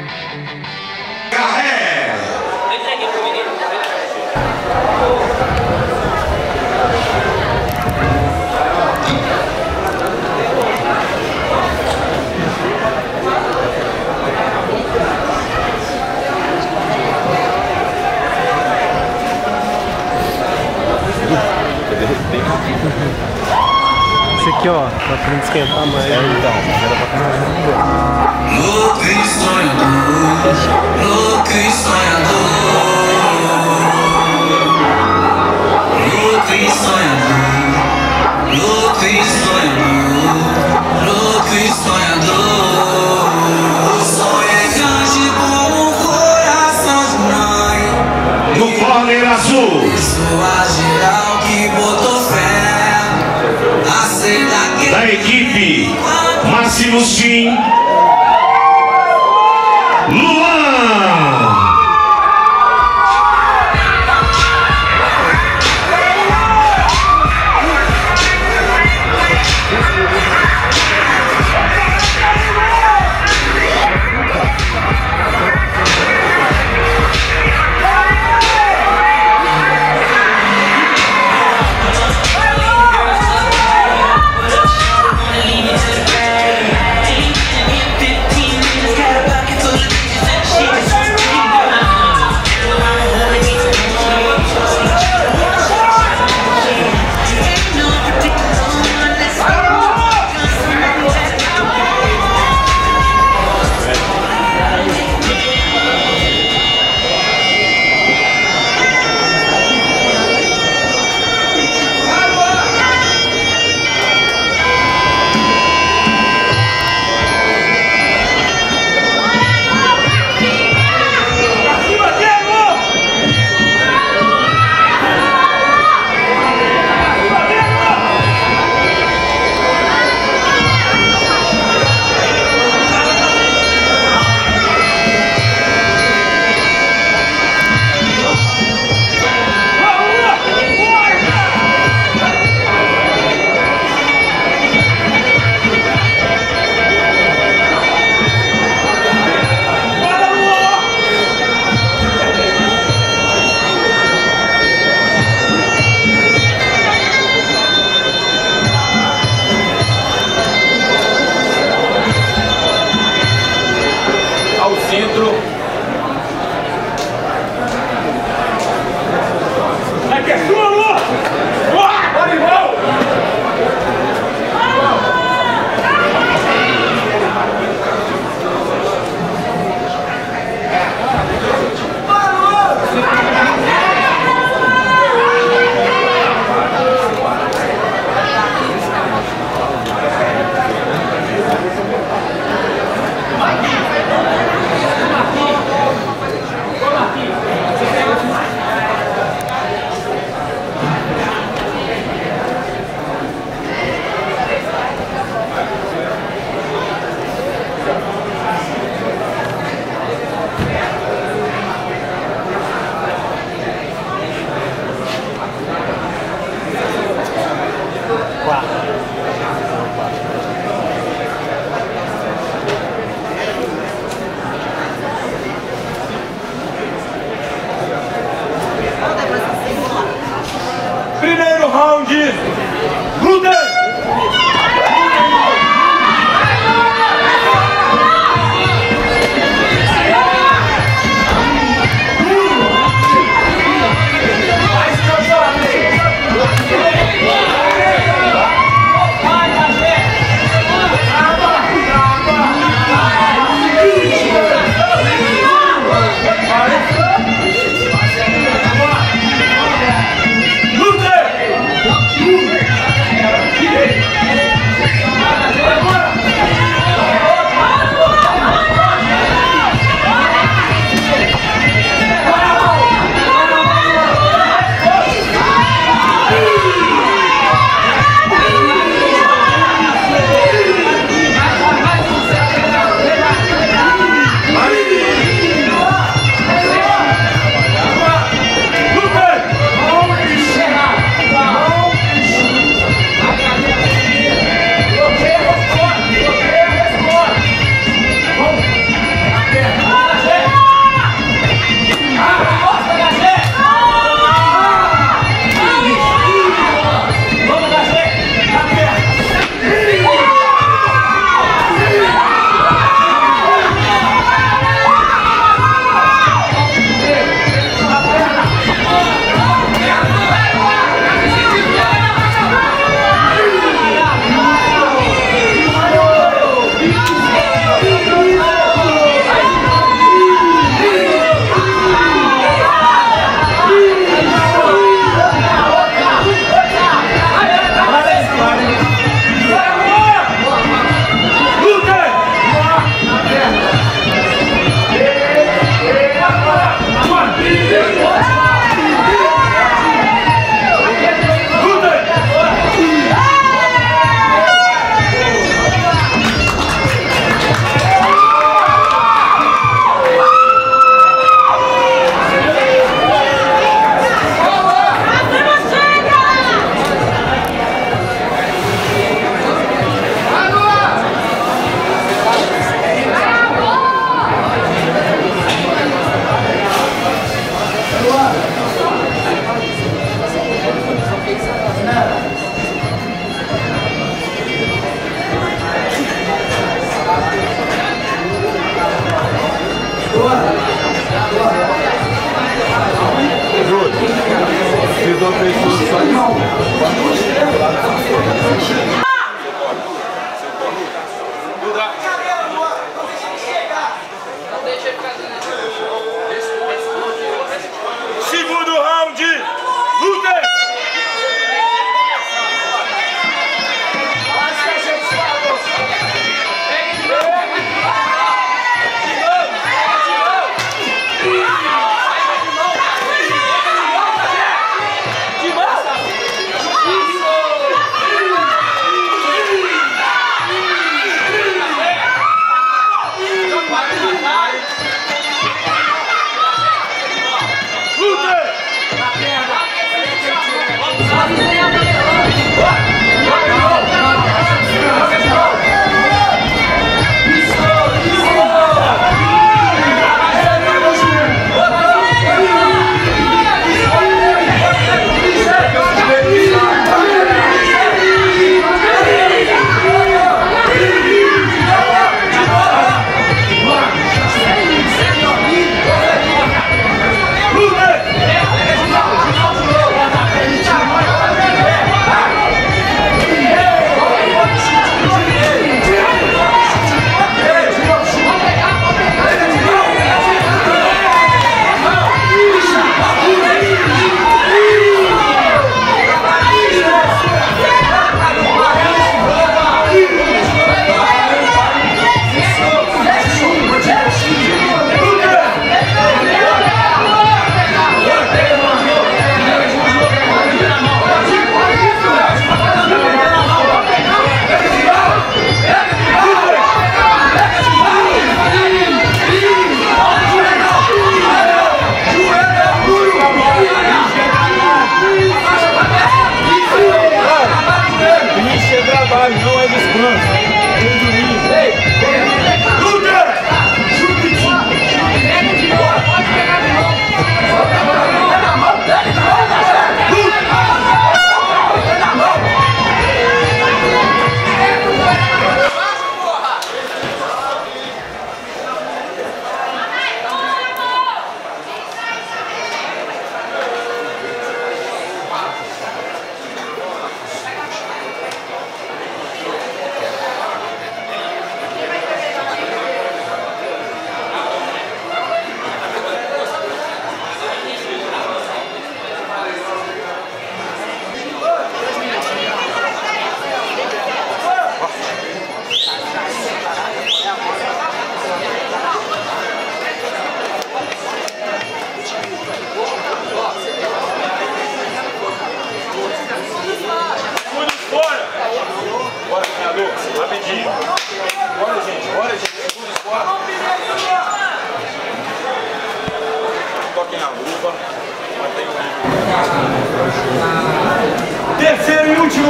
Música Esse aqui, ó, pra frente esquentar mais. É, então, era pra caramba. Louco e sonhador, louco e sonhador, louco e sonhador, louco e sonhador, louco e sonhador. Máximo Sim, Ruta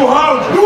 Terceiro e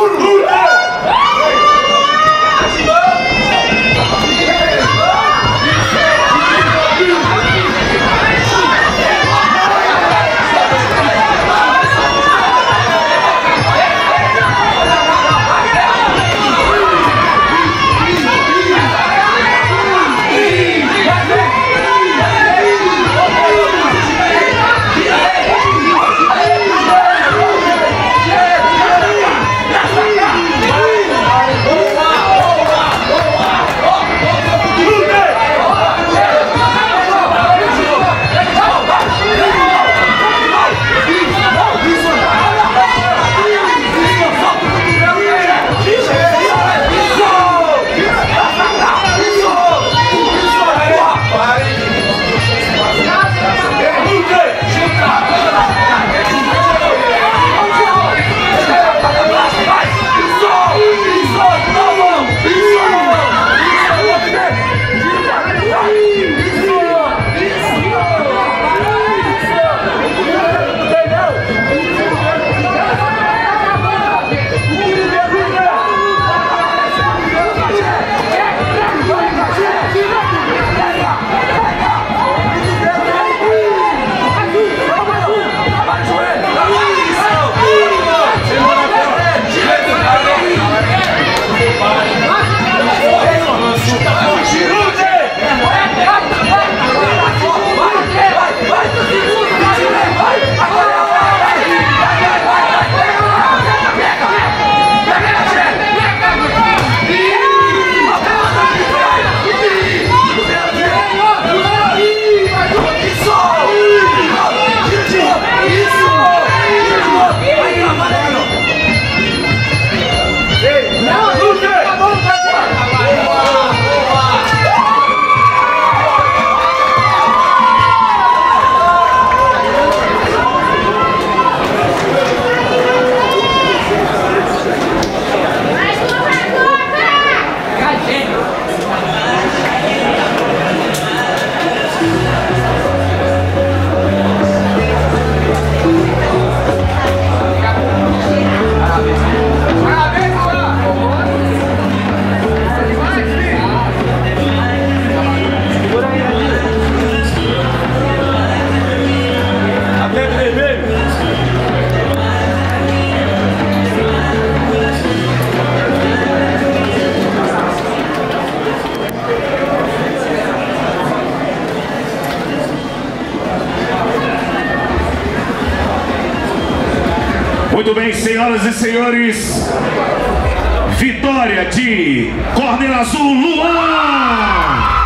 Muito bem, senhoras e senhores. Vitória de Corner Azul Luan.